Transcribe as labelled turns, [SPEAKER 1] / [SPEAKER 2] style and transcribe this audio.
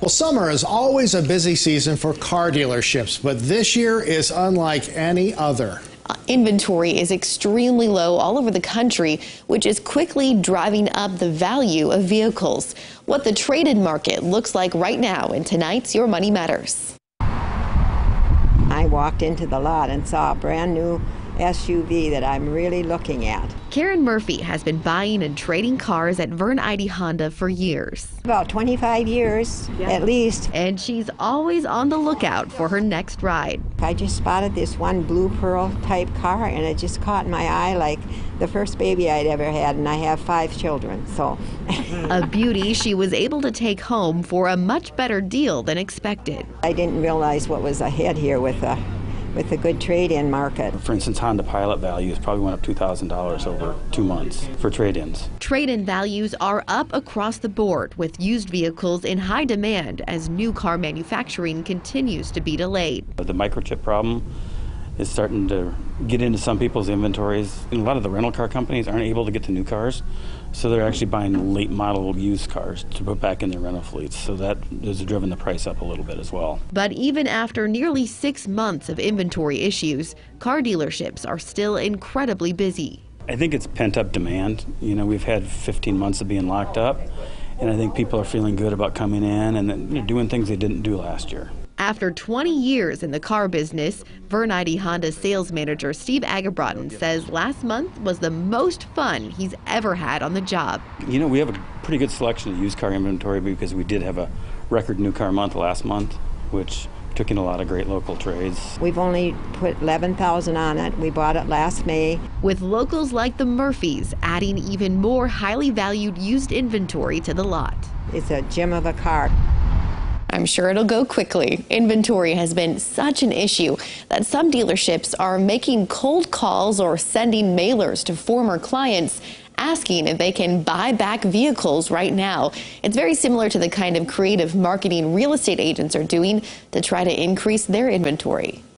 [SPEAKER 1] Well, summer is always a busy season for car dealerships, but this year is unlike any other.
[SPEAKER 2] Uh, Inventory is extremely low all over the country, which is quickly driving up the value of vehicles. What the trade-in market looks like right now in tonight's Your Money Matters.
[SPEAKER 3] I walked into the lot and saw a brand new SUV that I'm really looking at.
[SPEAKER 2] Karen Murphy has been buying and trading cars at Vern Eide Honda for years.
[SPEAKER 3] About 25 years at least.
[SPEAKER 2] And she's always on the lookout for her next ride.
[SPEAKER 3] I just spotted this one blue pearl type car and it just caught my eye like the first baby I'd ever had and I have five children so
[SPEAKER 2] a beauty she was able to take home for a much better deal than expected.
[SPEAKER 3] I didn't realize what was ahead here with a with a good trade-in market.
[SPEAKER 4] For instance, Honda Pilot values probably went up $2,000 over two months for trade-ins.
[SPEAKER 2] Trade-in values are up across the board with used vehicles in high demand as new car manufacturing continues to be delayed.
[SPEAKER 4] The microchip problem is starting to get into some people's inventories. And a lot of the rental car companies aren't able to get the new cars, so they're actually buying late model used cars to put back in their rental fleets. So that has driven the price up a little bit as well.
[SPEAKER 2] But even after nearly six months of inventory issues, car dealerships are still incredibly busy.
[SPEAKER 4] I think it's pent up demand. You know, we've had 15 months of being locked up, and I think people are feeling good about coming in and doing things they didn't do last year.
[SPEAKER 2] After 20 years in the car business, Vern Eide Honda sales manager Steve Agabraten says last month was the most fun he's ever had on the job.
[SPEAKER 4] You know, we have a pretty good selection of used car inventory because we did have a record new car month last month, which took in a lot of great local trades.
[SPEAKER 3] We've only put 11,000 on it. We bought it last May.
[SPEAKER 2] With locals like the Murphys adding even more highly valued used inventory to the lot.
[SPEAKER 3] It's a gem of a car.
[SPEAKER 2] I'm sure it'll go quickly. Inventory has been such an issue that some dealerships are making cold calls or sending mailers to former clients asking if they can buy back vehicles right now. It's very similar to the kind of creative marketing real estate agents are doing to try to increase their inventory.